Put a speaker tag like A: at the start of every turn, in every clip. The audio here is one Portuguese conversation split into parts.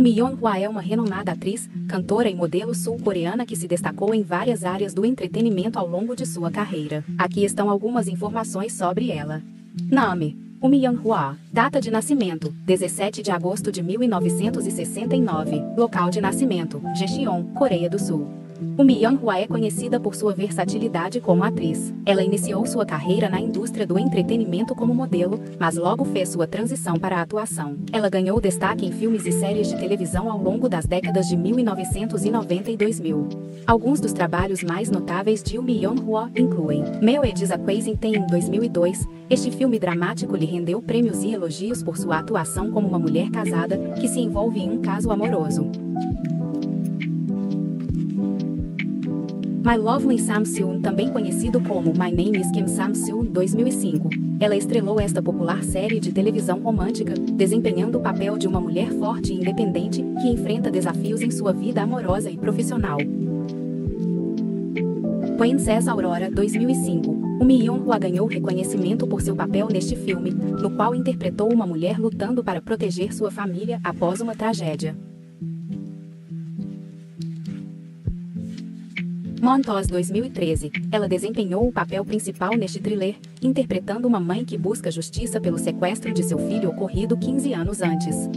A: O Yeon-hwa é uma renomada atriz, cantora e modelo sul-coreana que se destacou em várias áreas do entretenimento ao longo de sua carreira. Aqui estão algumas informações sobre ela. Nome: O Yeon-hwa. Data de nascimento: 17 de agosto de 1969. Local de nascimento: Jecheon, Coreia do Sul. O Myung-hwa é conhecida por sua versatilidade como atriz. Ela iniciou sua carreira na indústria do entretenimento como modelo, mas logo fez sua transição para a atuação. Ela ganhou destaque em filmes e séries de televisão ao longo das décadas de 1990 e 2000. Alguns dos trabalhos mais notáveis de Myung-hwa incluem Meu Edis Aquazing tem em 2002. Este filme dramático lhe rendeu prêmios e elogios por sua atuação como uma mulher casada que se envolve em um caso amoroso. My Lovely Samseon, também conhecido como My Name is Kim Samseon, 2005. Ela estrelou esta popular série de televisão romântica, desempenhando o papel de uma mulher forte e independente que enfrenta desafios em sua vida amorosa e profissional. Princess Aurora, 2005. O Myung-hwa ganhou reconhecimento por seu papel neste filme, no qual interpretou uma mulher lutando para proteger sua família após uma tragédia. Montos 2013, ela desempenhou o papel principal neste thriller, interpretando uma mãe que busca justiça pelo sequestro de seu filho ocorrido 15 anos antes.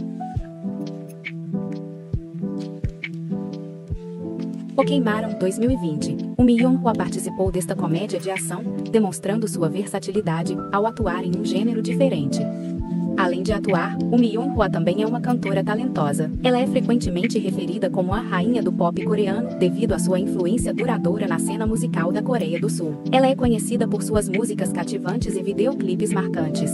A: Pokémon 2020. O Myung-hwa participou desta comédia de ação, demonstrando sua versatilidade ao atuar em um gênero diferente. Além de atuar, o Myung-hwa também é uma cantora talentosa. Ela é frequentemente referida como a rainha do pop coreano devido à sua influência duradoura na cena musical da Coreia do Sul. Ela é conhecida por suas músicas cativantes e videoclipes marcantes.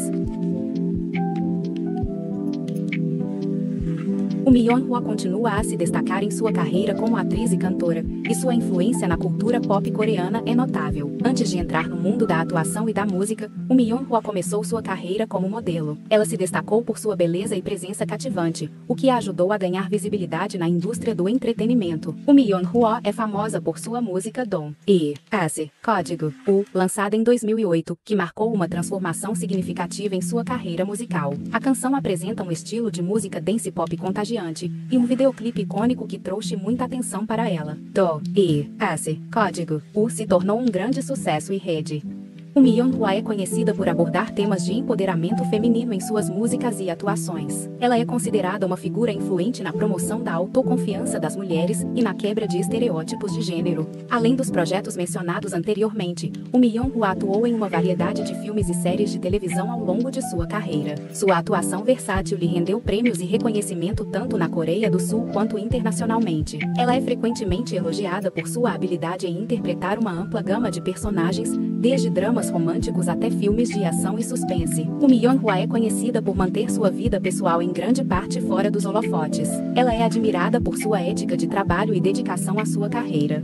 A: Myung-hwa continua a se destacar em sua carreira como atriz e cantora, e sua influência na cultura pop coreana é notável. Antes de entrar no mundo da atuação e da música, o Myung-hwa começou sua carreira como modelo. Ela se destacou por sua beleza e presença cativante, o que a ajudou a ganhar visibilidade na indústria do entretenimento. O Myung-hwa é famosa por sua música Dom e S, Código U, lançada em 2008, que marcou uma transformação significativa em sua carreira musical. A canção apresenta um estilo de música dance pop contagiante e um videoclipe icônico que trouxe muita atenção para ela. Do, I, S, Código, U se tornou um grande sucesso e rede. O Myung-hwa é conhecida por abordar temas de empoderamento feminino em suas músicas e atuações. Ela é considerada uma figura influente na promoção da autoconfiança das mulheres e na quebra de estereótipos de gênero. Além dos projetos mencionados anteriormente, o Myung-hwa atuou em uma variedade de filmes e séries de televisão ao longo de sua carreira. Sua atuação versátil lhe rendeu prêmios e reconhecimento tanto na Coreia do Sul quanto internacionalmente. Ela é frequentemente elogiada por sua habilidade em interpretar uma ampla gama de personagens, desde dramas românticos até filmes de ação e suspense. O Myung-hwa é conhecida por manter sua vida pessoal em grande parte fora dos holofotes. Ela é admirada por sua ética de trabalho e dedicação à sua carreira.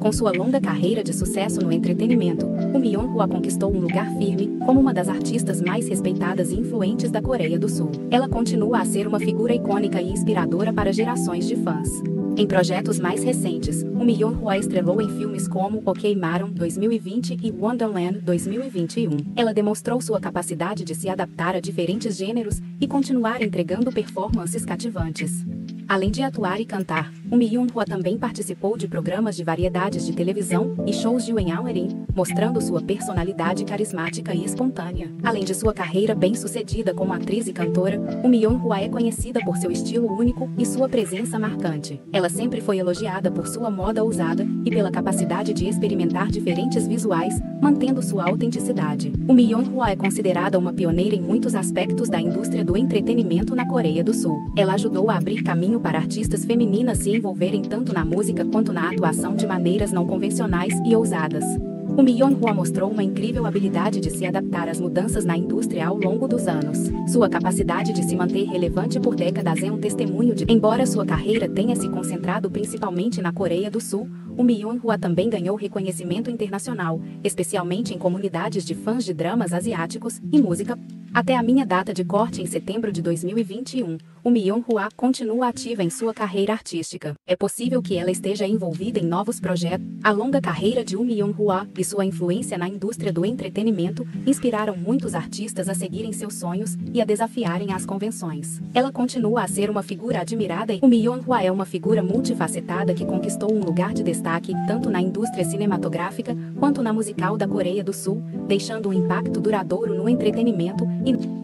A: Com sua longa carreira de sucesso no entretenimento, o Myung-hwa conquistou um lugar firme como uma das artistas mais respeitadas e influentes da Coreia do Sul. Ela continua a ser uma figura icônica e inspiradora para gerações de fãs. Em projetos mais recentes, o Myung-hwa estrelou em filmes como OK Maron 2020 e Wonderland 2021. Ela demonstrou sua capacidade de se adaptar a diferentes gêneros e continuar entregando performances cativantes. Além de atuar e cantar, o Myung-hwa também participou de programas de variedades de televisão e shows de Wenhaoerin, mostrando sua personalidade carismática e espontânea. Além de sua carreira bem-sucedida como atriz e cantora, o Myung-hwa é conhecida por seu estilo único e sua presença marcante. Ela sempre foi elogiada por sua moda ousada e pela capacidade de experimentar diferentes visuais, mantendo sua autenticidade. O Myung-hwa é considerada uma pioneira em muitos aspectos da indústria do entretenimento na Coreia do Sul. Ela ajudou a abrir caminho para artistas femininas se envolverem tanto na música quanto na atuação de maneiras não convencionais e ousadas. O Myung-hwa mostrou uma incrível habilidade de se adaptar às mudanças na indústria ao longo dos anos. Sua capacidade de se manter relevante por décadas é um testemunho de embora sua carreira tenha se concentrado principalmente na Coreia do Sul, o Myung-hwa também ganhou reconhecimento internacional, especialmente em comunidades de fãs de dramas asiáticos e música Até a minha data de corte em setembro de 2021, o Mion Hua continua ativa em sua carreira artística. É possível que ela esteja envolvida em novos projetos. A longa carreira de Mion Hua e sua influência na indústria do entretenimento inspiraram muitos artistas a seguirem seus sonhos e a desafiarem as convenções. Ela continua a ser uma figura admirada e Mion Hua é uma figura multifacetada que conquistou um lugar de destaque tanto na indústria cinematográfica quanto na musical da Coreia do Sul, deixando um impacto duradouro no entretenimento e